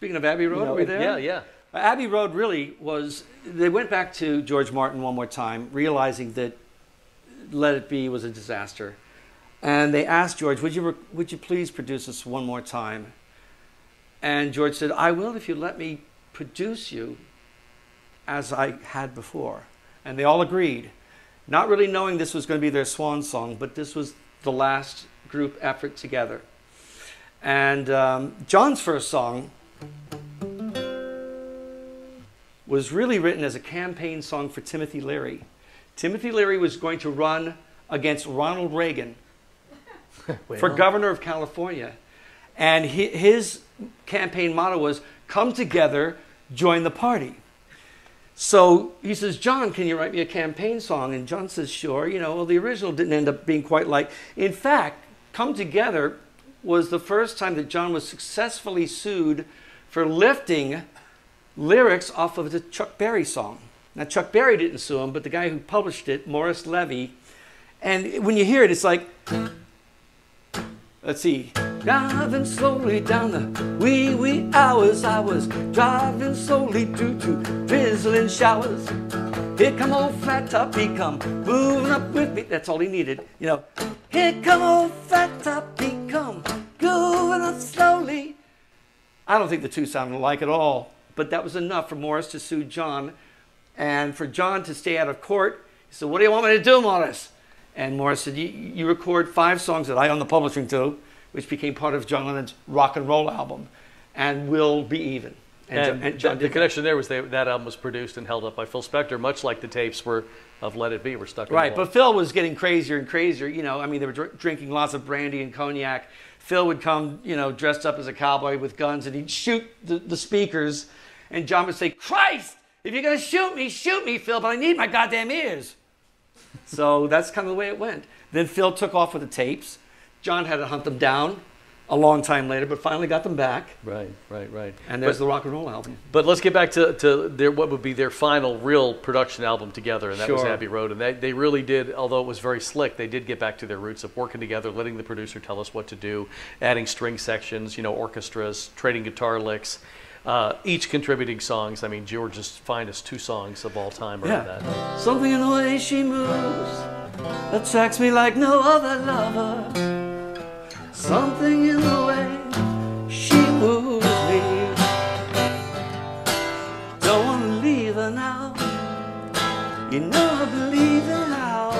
Speaking of Abbey Road, know, are we there? Yeah, yeah. Abbey Road really was. They went back to George Martin one more time, realizing that Let It Be was a disaster, and they asked George, "Would you would you please produce us one more time?" And George said, "I will if you let me produce you as I had before." And they all agreed, not really knowing this was going to be their swan song, but this was the last group effort together. And um, John's first song was really written as a campaign song for Timothy Leary. Timothy Leary was going to run against Ronald Reagan for governor of California. And hi- his campaign motto was come together, join the party. So he says, John, can you write me a campaign song? And John says, sure. You know, well, the original didn't end up being quite like. In fact, Come Together was the first time that John was successfully sued for lifting lyrics off of the Chuck Berry song. Now, Chuck Berry didn't sue him, but the guy who published it, Morris Levy, and when you hear it, it's like, let's see, driving slowly down the wee wee hours. I was driving slowly due to drizzling showers. Here come old fat top, he come moving up with me. That's all he needed, you know. Here come old fat top, he come moving up slowly. I don't think the two sounded alike at all, but that was enough for Morris to sue John and for John to stay out of court. He said, What do you want me to do, Morris? And Morris said, You, you record five songs that I own the publishing to, which became part of John Lennon's rock and roll album, and we'll be even. And, and John the, the connection there was they, that album was produced and held up by Phil Spector, much like the tapes were of Let It Be were stuck in the Right, but Phil was getting crazier and crazier. You know, I mean, they were dr- drinking lots of brandy and cognac. Phil would come, you know, dressed up as a cowboy with guns, and he'd shoot the, the speakers. And John would say, "Christ, if you're gonna shoot me, shoot me, Phil, but I need my goddamn ears." so that's kind of the way it went. Then Phil took off with the tapes. John had to hunt them down a long time later, but finally got them back. right, right, right. And there's but, the rock and roll album. but let's get back to, to their, what would be their final real production album together, and that was Sure. Abbey Road. And they, they really did, although it was very slick, they did get back to their roots of working together, letting the producer tell us what to do, adding string sections, you know, orchestras, trading guitar licks. Uh, each contributing songs. I mean, George's finest two songs of all time are in that. Something in the way she moves attracts me like no other lover. Something in the way she moves me. Don't wanna leave her now. You know I believe in how.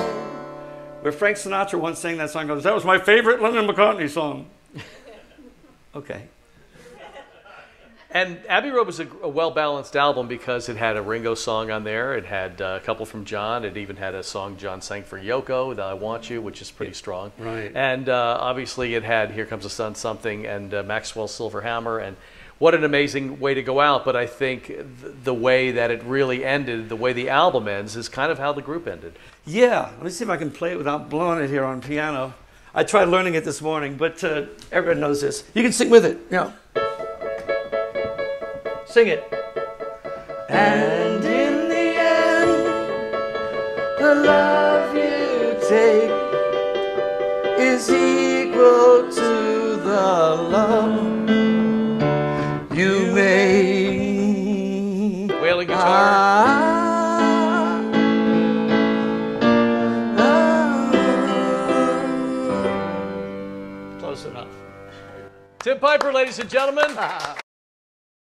Where Frank Sinatra once sang that song goes, that was my favorite Lennon McCartney song. okay. And Abbey Road was a, a well balanced album because it had a Ringo song on there. It had uh, a couple from John. It even had a song John sang for Yoko, I Want You, which is pretty strong. Right. And uh, obviously it had Here Comes the Sun Something and uh, Maxwell's Silver Hammer. And what an amazing way to go out. But I think th- the way that it really ended, the way the album ends, is kind of how the group ended. Yeah, let me see if I can play it without blowing it here on piano. I tried learning it this morning, but uh, everyone knows this. You can sing with it. Yeah. Sing it. And in the end, the love you take is equal to the love you make. Wailing guitar. Ah, ah. Close enough. Tim Piper, ladies and gentlemen.